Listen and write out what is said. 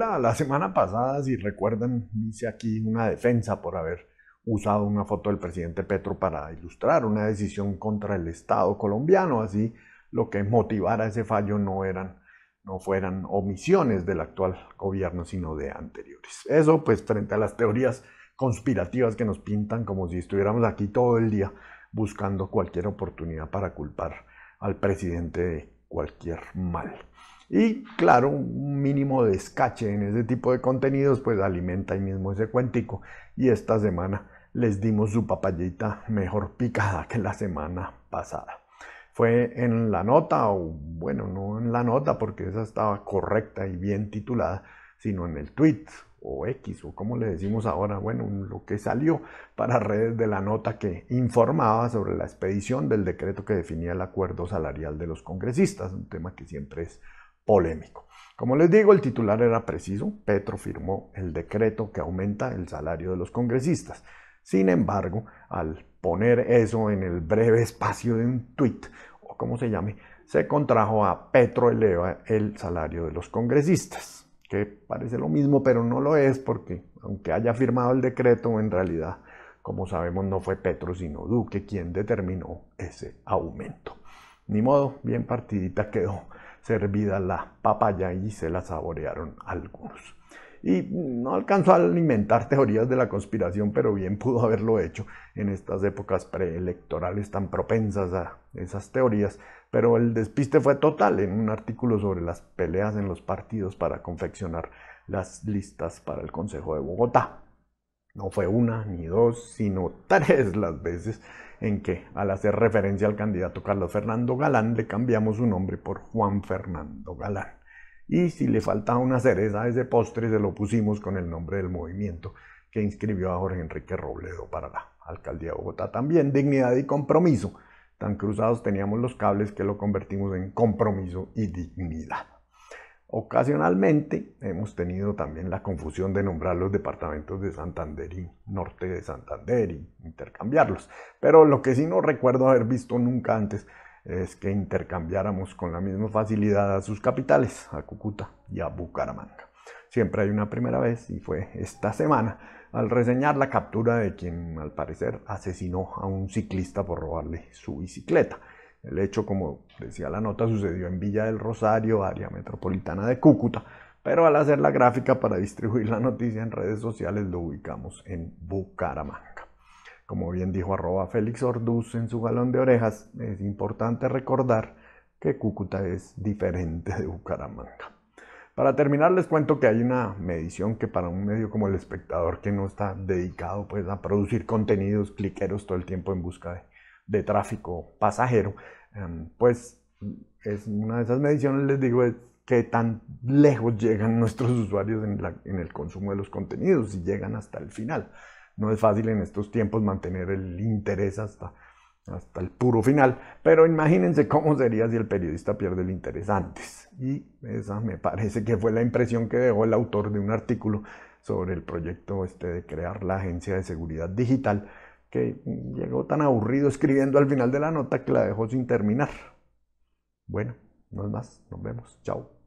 Hola, la semana pasada, si recuerdan, hice aquí una defensa por haber usado una foto del presidente Petro para ilustrar una decisión contra el Estado colombiano, así lo que motivara ese fallo no eran no fueran omisiones del actual gobierno, sino de anteriores. Eso, pues, frente a las teorías conspirativas que nos pintan como si estuviéramos aquí todo el día buscando cualquier oportunidad para culpar al presidente de cualquier mal. Y claro, un mínimo de en ese tipo de contenidos, pues alimenta ahí mismo ese cuentico. Y esta semana les dimos su papayita mejor picada que la semana pasada. Fue en la nota, o bueno, no en la nota porque esa estaba correcta y bien titulada, sino en el tweet o X o como le decimos ahora, bueno, lo que salió para redes de la nota que informaba sobre la expedición del decreto que definía el acuerdo salarial de los congresistas, un tema que siempre es polémico. Como les digo, el titular era preciso, Petro firmó el decreto que aumenta el salario de los congresistas. Sin embargo, al poner eso en el breve espacio de un tuit, o como se llame, se contrajo a Petro eleva el salario de los congresistas, que parece lo mismo, pero no lo es porque aunque haya firmado el decreto, en realidad, como sabemos, no fue Petro, sino Duque quien determinó ese aumento. Ni modo, bien partidita quedó servida la papaya y se la saborearon algunos y no alcanzó a alimentar teorías de la conspiración, pero bien pudo haberlo hecho en estas épocas preelectorales tan propensas a esas teorías. Pero el despiste fue total en un artículo sobre las peleas en los partidos para confeccionar las listas para el Consejo de Bogotá. No fue una ni dos, sino tres las veces en que, al hacer referencia al candidato Carlos Fernando Galán, le cambiamos su nombre por Juan Fernando Galán. Y si le faltaba una cereza a ese postre, se lo pusimos con el nombre del movimiento que inscribió a Jorge Enrique Robledo para la alcaldía de Bogotá. También dignidad y compromiso. Tan cruzados teníamos los cables que lo convertimos en compromiso y dignidad. Ocasionalmente hemos tenido también la confusión de nombrar los departamentos de Santander y Norte de Santander y intercambiarlos. Pero lo que sí no recuerdo haber visto nunca antes es que intercambiáramos con la misma facilidad a sus capitales, a Cúcuta y a Bucaramanga. Siempre hay una primera vez y fue esta semana al reseñar la captura de quien al parecer asesinó a un ciclista por robarle su bicicleta. El hecho, como decía la nota, sucedió en Villa del Rosario, área metropolitana de Cúcuta, pero al hacer la gráfica para distribuir la noticia en redes sociales lo ubicamos en Bucaramanga. Como bien dijo arroba Félix Orduz en su galón de orejas, es importante recordar que Cúcuta es diferente de Bucaramanga. Para terminar les cuento que hay una medición que para un medio como El Espectador que no está dedicado pues a producir contenidos cliqueros todo el tiempo en busca de, tráfico pasajero, em, pues es una de esas mediciones les digo es qué tan lejos llegan nuestros usuarios en el consumo de los contenidos y llegan hasta el final. No es fácil en estos tiempos mantener el interés hasta, hasta el puro final, pero imagínense cómo sería si el periodista pierde el interés antes. Y esa me parece que fue la impresión que dejó el autor de un artículo sobre el proyecto este de crear la Agencia de Seguridad Digital, que llegó tan aburrido escribiendo al final de la nota que la dejó sin terminar. Bueno, no es más, nos vemos, chao.